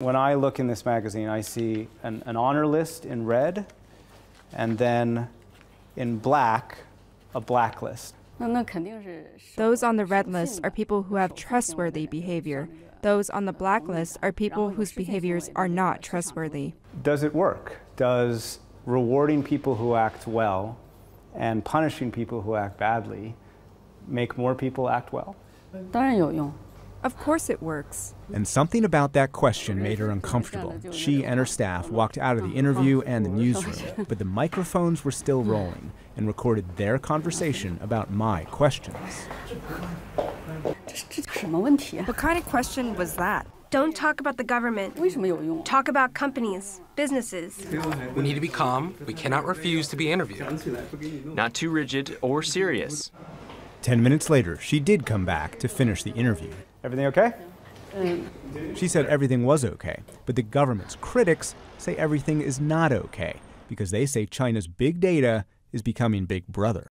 When I look in this magazine, I see an, an honor list in red, and then in black, a blacklist. Those on the red list are people who have trustworthy behavior. Those on the blacklist are people whose behaviors are not trustworthy. Does it work? Does rewarding people who act well and punishing people who act badly make more people act well? Of course it works. And something about that question made her uncomfortable. She and her staff walked out of the interview and the newsroom, but the microphones were still rolling and recorded their conversation about my questions. What kind of question was that? Don't talk about the government. Talk about companies, businesses. We need to be calm. We cannot refuse to be interviewed. Not too rigid or serious. Ten minutes later, she did come back to finish the interview. Everything okay? Um, she said everything was okay, but the government's critics say everything is not okay because they say China's big data is becoming Big Brother.